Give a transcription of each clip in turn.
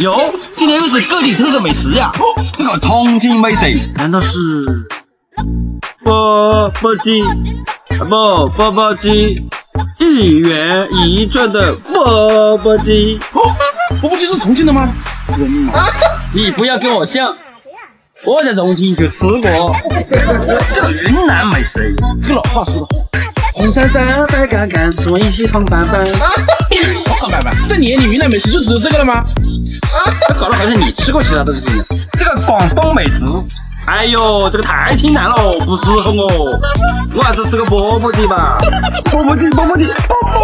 哟，今天又是各地特色美食呀！这个重庆美食难道是钵钵鸡？不，钵钵鸡，一元一串的钵钵鸡。钵钵鸡是重庆的吗？真的？你不要跟我犟，我在重庆就吃过。这个云南美食，这老话说的红山山，白杆杆，吃完一起红板板。什么板板？这年你云南美食就只有这个了吗？搞得好像你吃过其他东西一样。这个广东美食，哎呦，这个太清淡了，不适合我。我还是吃个钵钵鸡吧。钵钵鸡，钵钵鸡，钵钵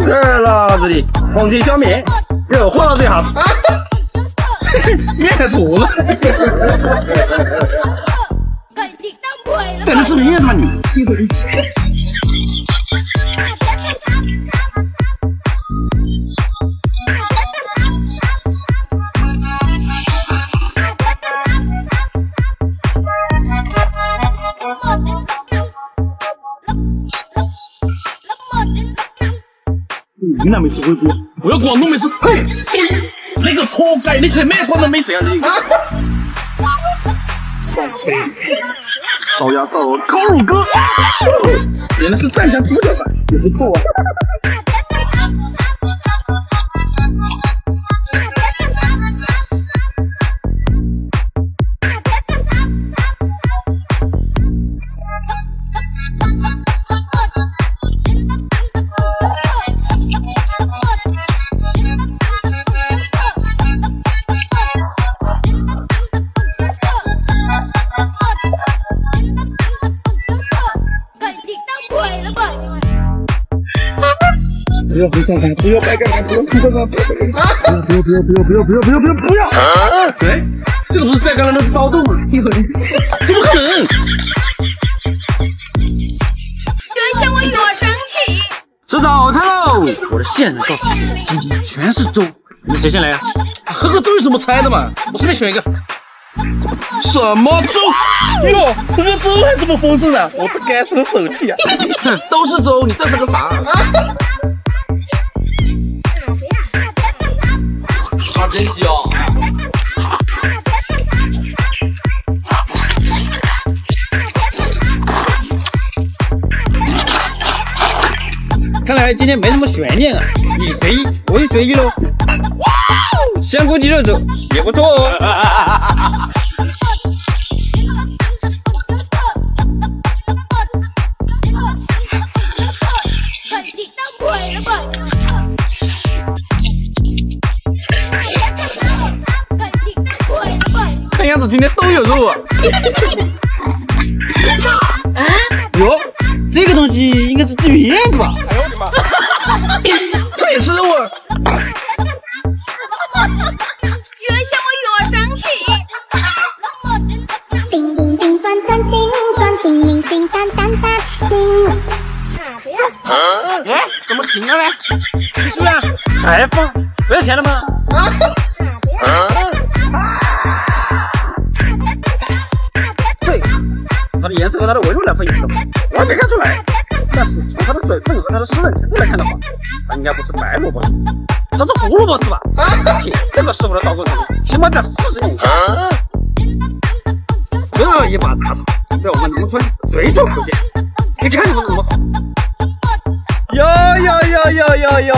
这老子的黄金小面，热火了这下子。面还坨了。你是面子嘛你？云南美食回播，我要广东美食。嘿，那个扑街，你吃咩广东美食啊？你放飞，烧鸭烧鹅烤乳鸽，原来是湛江猪脚饭，也不错啊。不要不要不要不要不要不要不要不要不要不要不要不要诶这个不是晒干了的包豆吗怎么可能有人我越生气吃早餐喽我的线人告诉你今天全是粥你们谁先来呀喝个粥有什么猜的嘛我随便选一个什么粥哟喝个粥还这么丰盛啊我这该死的手气啊都是粥你得瑟个啥好珍惜哦。看来今天没什么悬念啊，你随意，我也随意喽。香菇鸡肉粥也不错哦。今天都有肉啊！哟，这个东西应该是吃面的吧？哎呦我的妈！这也是肉啊！原先我与我生气。叮叮叮端端叮端叮铃叮当当当叮。哎，怎么停了呢？你输了，还放？不要钱了吗？这颜色和它的纹路来分析的话，我还没看出来。但是从它的水分和它的湿润程度来看的话，它应该不是白萝卜丝，它是胡萝卜丝吧？而且这个师傅的刀工程度起码得四十年以上。这一把杂草，在我们农村随处可见，一看就不是怎么好。哟哟哟哟哟哟！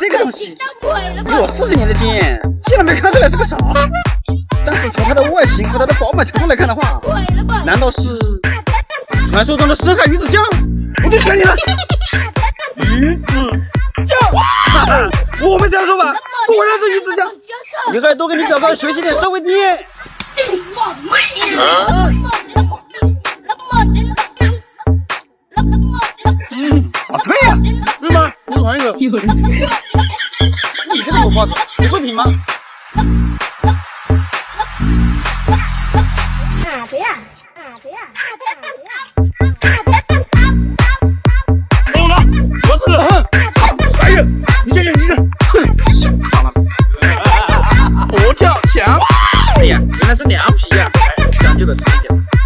这个东西有我四十年的经验，竟然没看出来是个啥。但是从它的外形和它的饱满程度来看的话，难道是传说中的深海鱼子酱？我就选你了，鱼子酱！哈哈，我们这样说吧？果然是鱼子酱！以后多跟你表哥学习点社会经验。嗯，好脆呀！对吗？我尝一口。你这个狗包子，你会品吗？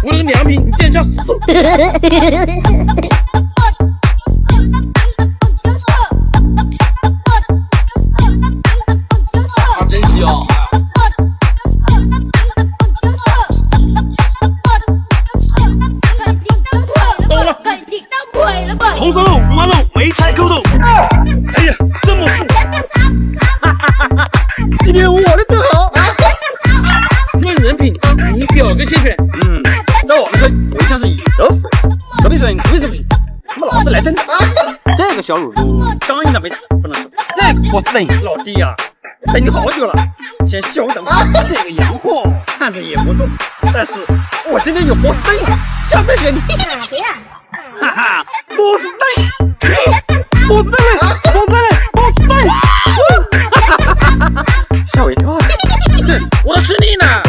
我的良品你竟然叫手个小乳猪刚硬的没打，不能说。这个波士顿老弟呀、等你好久了，先稍等。这个洋货看着也不错，但是我今天有波士顿，想再选你。哈哈，波士顿，波士顿嘞，波士顿嘞，波士顿，哈哈哈哈哈！吓我一跳。我都吃腻了。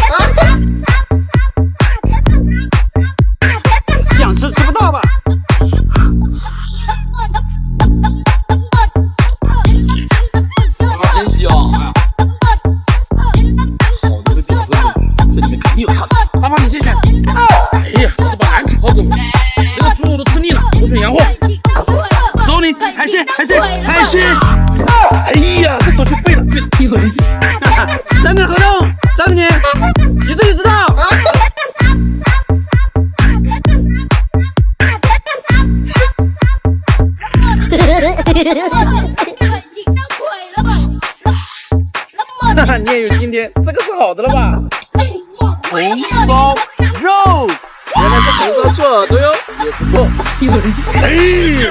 走你，海鲜，海鲜，海鲜。哎呀，这手机废了，一会儿。哈哈，三年合同，三年，你自己知道。哈哈，你也有今天，这个是好的了吧？红烧肉，原来是红烧猪耳朵哟，也不错。哎，原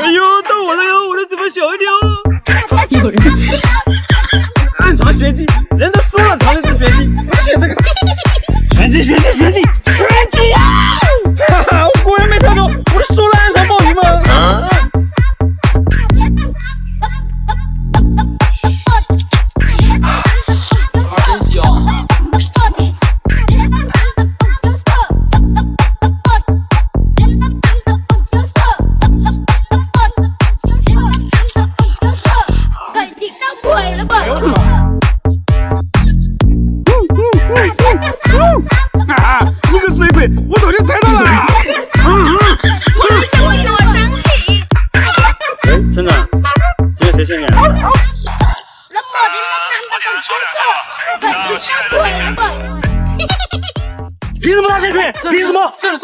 哎呦，到我了哟，我的嘴巴小一点哦。暗藏玄机，人都说了藏的是玄机，我选这个。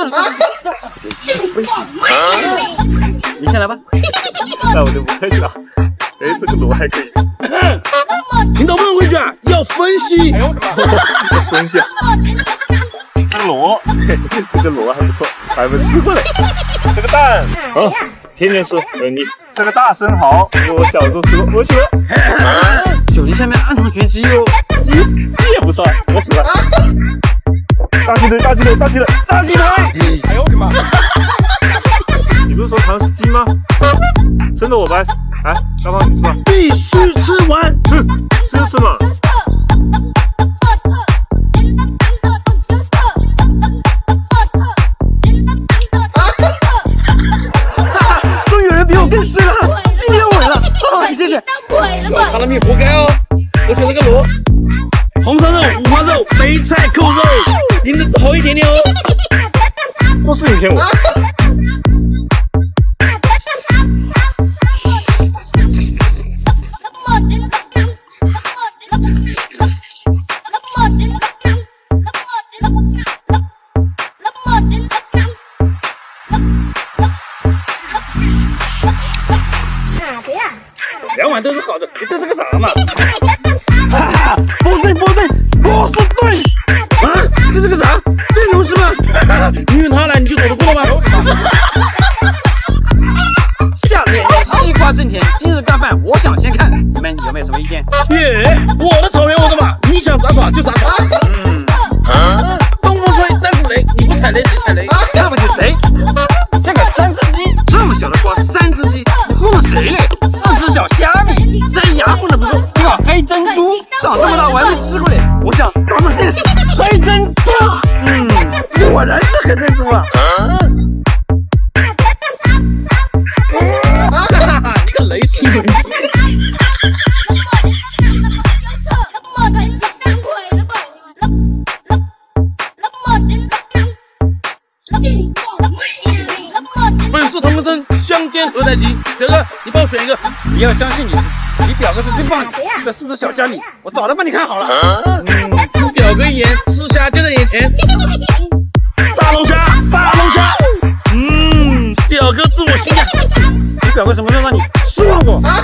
算了算了算了，你先来吧。那我就不客气了。哎，这个螺还可以，领导不能规矩啊，要分析。分析。这个螺，这个螺还不错，还没吃过嘞。这个蛋，哦，天天吃。呃，你这个大生蚝，我小时候吃过，我喜欢。酒精下面暗藏玄机哦。鸡鸡也不错，我喜欢。大鸡腿，大鸡腿，大鸡腿，大鸡腿！哎呦我的妈！你不是说尝是鸡吗？真的我不爱吃。来，大胖你吃吧。必须吃完。哼，吃就吃嘛。终于有人比我更衰了，今天稳了。啊，你先选。到鬼了吧？他的命活该哦。我选了个螺，红烧肉、五花肉、梅菜扣肉，赢的只好一点点哦。都是你骗我。挣钱今日干饭我想先看。你们有没有什么意见？耶我的草原我的马你想咋耍就咋耍。嗯东风吹战鼓擂你不踩雷谁踩雷看不起谁这个三只鸡这么小的瓜三只鸡你糊弄谁呢四只小虾米塞牙缝的不住这个黑珍珠长这么大我还没吃过嘞我想尝尝这个黑珍珠嗯果然是黑珍珠啊本是同根生，相煎何太急。表哥，你帮我选一个。你要相信你，你表哥是最棒的，在四只小虾里，我早都帮你看好了。嗯，表哥一言，吃虾就在眼前。大龙虾，大龙虾。嗯，表哥自我心呀。你表哥什么时候让你失望过？啊，